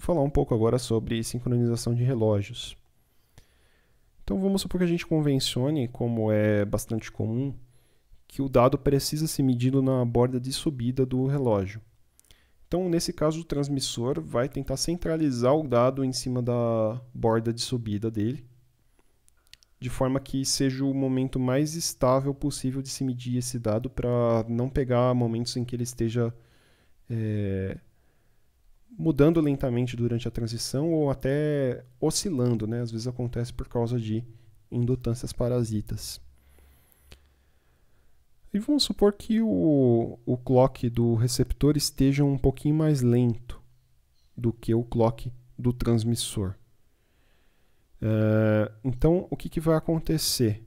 falar um pouco agora sobre sincronização de relógios. Então vamos supor que a gente convencione, como é bastante comum, que o dado precisa ser medido na borda de subida do relógio. Então, nesse caso, o transmissor vai tentar centralizar o dado em cima da borda de subida dele, de forma que seja o momento mais estável possível de se medir esse dado para não pegar momentos em que ele esteja é, mudando lentamente durante a transição ou até oscilando, né? Às vezes acontece por causa de indutâncias parasitas. E vamos supor que o, o clock do receptor esteja um pouquinho mais lento do que o clock do transmissor. Uh, então, o que, que vai acontecer?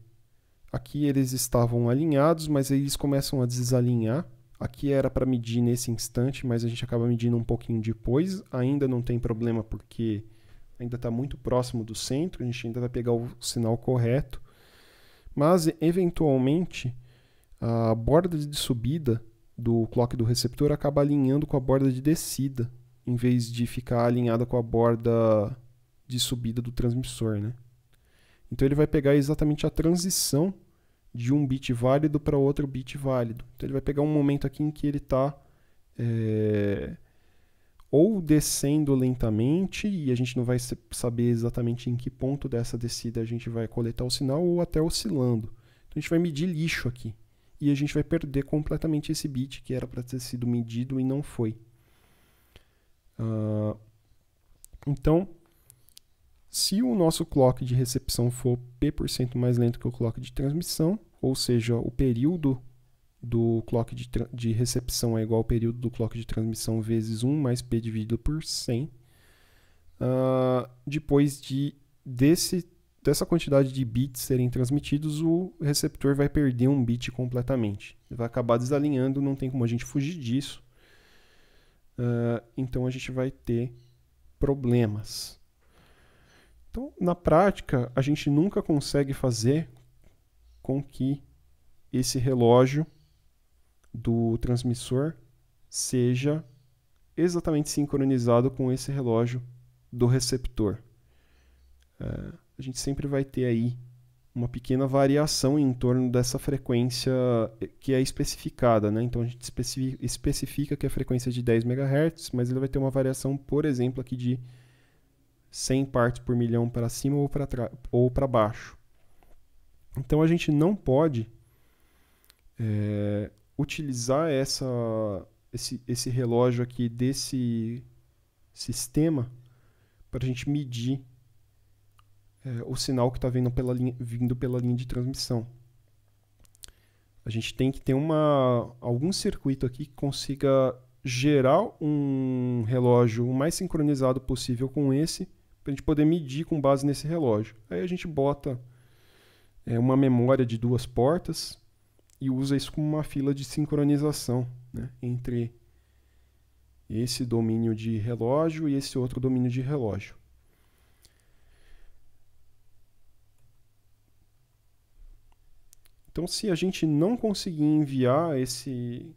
Aqui eles estavam alinhados, mas eles começam a desalinhar. Aqui era para medir nesse instante, mas a gente acaba medindo um pouquinho depois. Ainda não tem problema porque ainda está muito próximo do centro, a gente ainda vai pegar o sinal correto. Mas, eventualmente, a borda de subida do clock do receptor acaba alinhando com a borda de descida, em vez de ficar alinhada com a borda de subida do transmissor. Né? Então ele vai pegar exatamente a transição de um bit válido para outro bit válido. Então ele vai pegar um momento aqui em que ele está é, ou descendo lentamente e a gente não vai saber exatamente em que ponto dessa descida a gente vai coletar o sinal ou até oscilando. Então a gente vai medir lixo aqui e a gente vai perder completamente esse bit que era para ter sido medido e não foi. Uh, então, se o nosso clock de recepção for p% mais lento que o clock de transmissão, ou seja, o período do clock de, de recepção é igual ao período do clock de transmissão vezes 1 mais p dividido por 100, uh, ah, depois de desse dessa quantidade de bits serem transmitidos, o receptor vai perder um bit completamente. Ele vai acabar desalinhando, não tem como a gente fugir disso. Uh, então a gente vai ter problemas. Então, na prática, a gente nunca consegue fazer com que esse relógio do transmissor seja exatamente sincronizado com esse relógio do receptor. Uh, a gente sempre vai ter aí uma pequena variação em torno dessa frequência que é especificada, né? Então a gente especifica que é a frequência de 10 MHz, mas ele vai ter uma variação, por exemplo, aqui de 100 partes por milhão para cima ou para ou para baixo. Então a gente não pode é, utilizar essa, esse, esse relógio aqui desse sistema para a gente medir é, o sinal que está vindo pela, linha, vindo pela linha de transmissão. A gente tem que ter uma, algum circuito aqui que consiga gerar um relógio o mais sincronizado possível com esse, para a gente poder medir com base nesse relógio. Aí a gente bota é, uma memória de duas portas e usa isso como uma fila de sincronização né, entre esse domínio de relógio e esse outro domínio de relógio. Então, se a gente não conseguir enviar esse,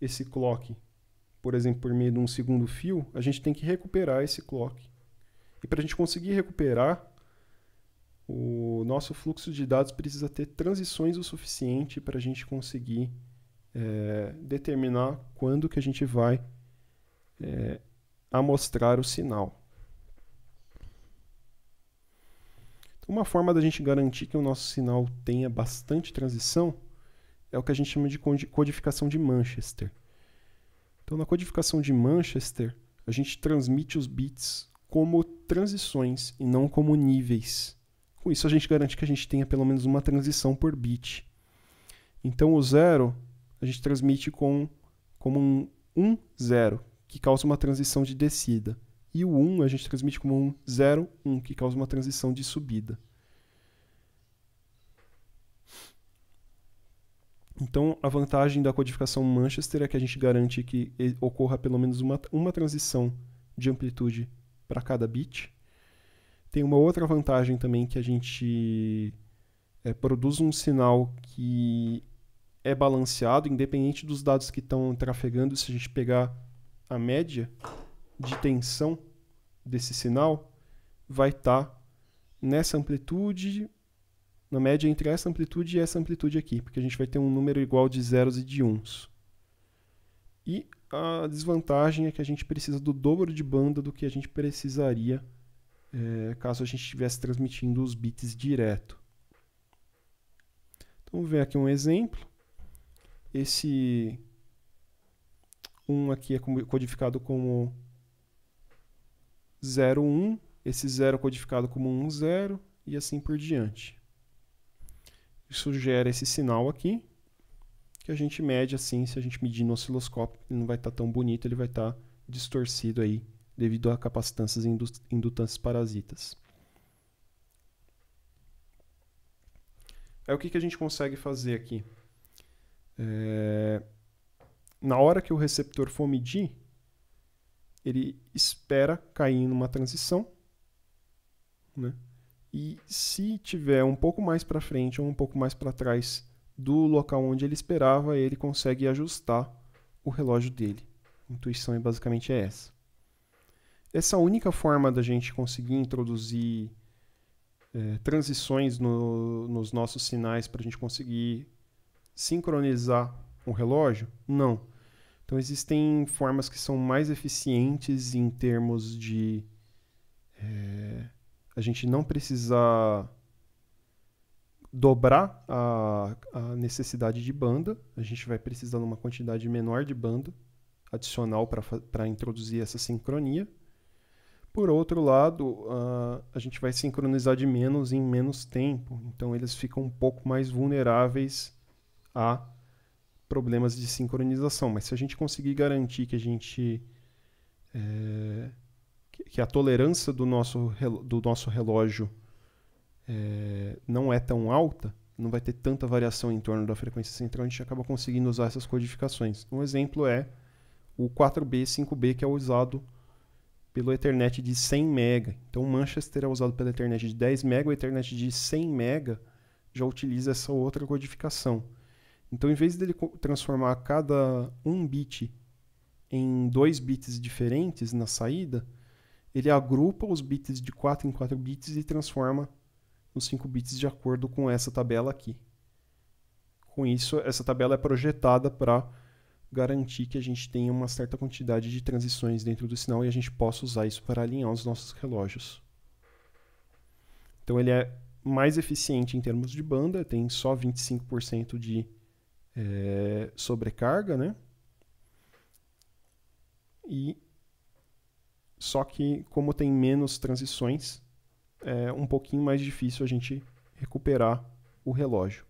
esse clock, por exemplo, por meio de um segundo fio, a gente tem que recuperar esse clock. E para a gente conseguir recuperar, o nosso fluxo de dados precisa ter transições o suficiente para a gente conseguir é, determinar quando que a gente vai é, amostrar o sinal. Uma forma da gente garantir que o nosso sinal tenha bastante transição é o que a gente chama de codificação de Manchester. Então, na codificação de Manchester, a gente transmite os bits como transições e não como níveis. Com isso, a gente garante que a gente tenha pelo menos uma transição por bit. Então, o zero a gente transmite com, como um 1, um, 0, que causa uma transição de descida. E o 1 a gente transmite como um 0, 1, que causa uma transição de subida. Então, a vantagem da codificação Manchester é que a gente garante que ocorra pelo menos uma, uma transição de amplitude para cada bit. Tem uma outra vantagem também que a gente é, produz um sinal que é balanceado, independente dos dados que estão trafegando. Se a gente pegar a média de tensão desse sinal vai estar tá nessa amplitude, na média entre essa amplitude e essa amplitude aqui, porque a gente vai ter um número igual de zeros e de uns. E a desvantagem é que a gente precisa do dobro de banda do que a gente precisaria é, caso a gente estivesse transmitindo os bits direto. Então, vamos ver aqui um exemplo. Esse 1 aqui é codificado como 01, esse 0 é codificado como 10 e assim por diante. Isso gera esse sinal aqui, que a gente mede assim, se a gente medir no osciloscópio, ele não vai estar tá tão bonito, ele vai estar tá distorcido aí, devido a capacitâncias e indutâncias parasitas. É o que, que a gente consegue fazer aqui. É... Na hora que o receptor for medir, ele espera cair numa transição, né? E se tiver um pouco mais para frente ou um pouco mais para trás do local onde ele esperava, ele consegue ajustar o relógio dele. A intuição é basicamente é essa. Essa única forma da gente conseguir introduzir é, transições no, nos nossos sinais para a gente conseguir sincronizar o relógio? Não. Então existem formas que são mais eficientes em termos de é, a gente não precisar dobrar a, a, necessidade de banda, a gente vai precisar de uma quantidade menor de banda adicional para introduzir essa sincronia. Por outro lado, uh, a gente vai sincronizar de menos em menos tempo, então eles ficam um pouco mais vulneráveis a problemas de sincronização. Mas se a gente conseguir garantir que a gente é, que a tolerância do nosso, do nosso relógio é, não é tão alta, não vai ter tanta variação em torno da frequência central, a gente acaba conseguindo usar essas codificações. Um exemplo é o 4B, 5B, que é usado pelo Ethernet de 100 MB. Então, Manchester é usado pela Ethernet de 10 MB, o Ethernet de 100 MB já utiliza essa outra codificação. Então, em vez dele transformar cada um bit em dois bits diferentes na saída, ele agrupa os bits de 4 em 4 bits e transforma os 5 bits de acordo com essa tabela aqui. Com isso, essa tabela é projetada para garantir que a gente tenha uma certa quantidade de transições dentro do sinal e a gente possa usar isso para alinhar os nossos relógios. Então ele é mais eficiente em termos de banda, tem só 25% de é, sobrecarga, né? E só que como tem menos transições, é um pouquinho mais difícil a gente recuperar o relógio.